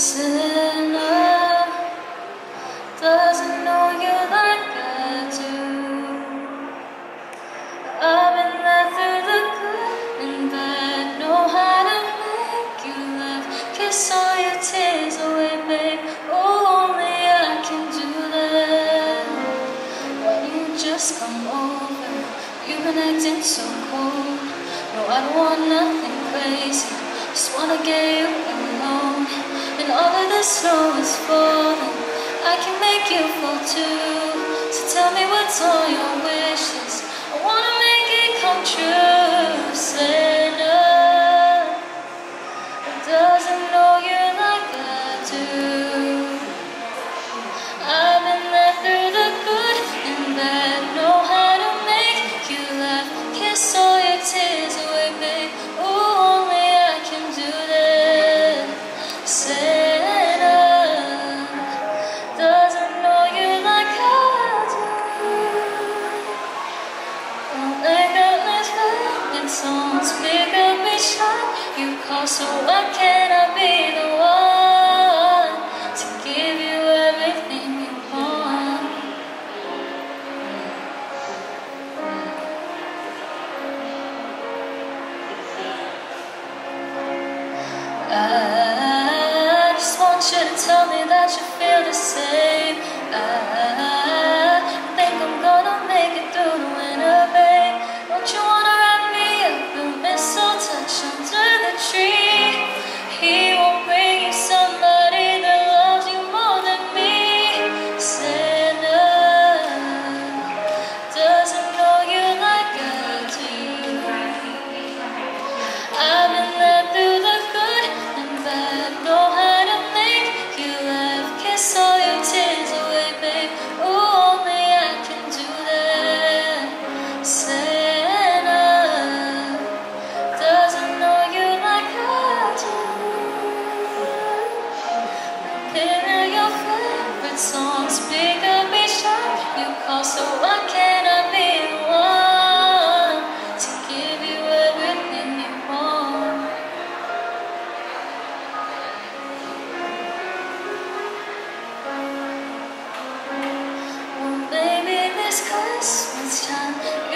Santa doesn't know you like I do. I've been through the good and bad, know how to make you laugh, kiss all your tears away, babe. Only I can do that. Don't you just come over? You've been acting so cold. No, I don't want nothing crazy. Just wanna get you. All of the snow is falling. I can make you fall too. So tell me what's on your wishes. I wanna make songs. Pick up each you call, so why can't I be the one to give you everything you want? I just want you to tell me that you feel the same. I Christmas time.